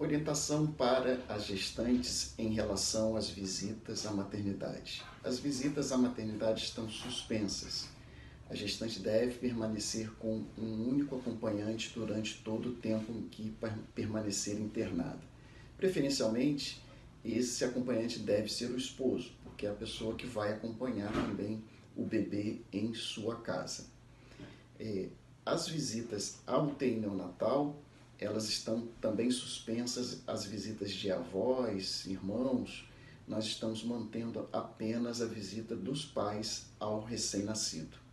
Orientação para as gestantes em relação às visitas à maternidade. As visitas à maternidade estão suspensas. A gestante deve permanecer com um único acompanhante durante todo o tempo em que permanecer internada. Preferencialmente, esse acompanhante deve ser o esposo, porque é a pessoa que vai acompanhar também o bebê em sua casa. É, as visitas ao UTI neonatal elas estão também suspensas as visitas de avós, irmãos. Nós estamos mantendo apenas a visita dos pais ao recém-nascido.